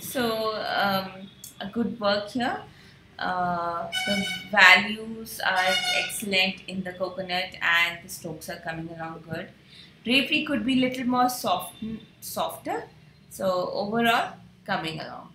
So um, a good work here. Uh, the values are excellent in the coconut and the strokes are coming along good. Drapery could be little more soft, softer. So overall, coming along.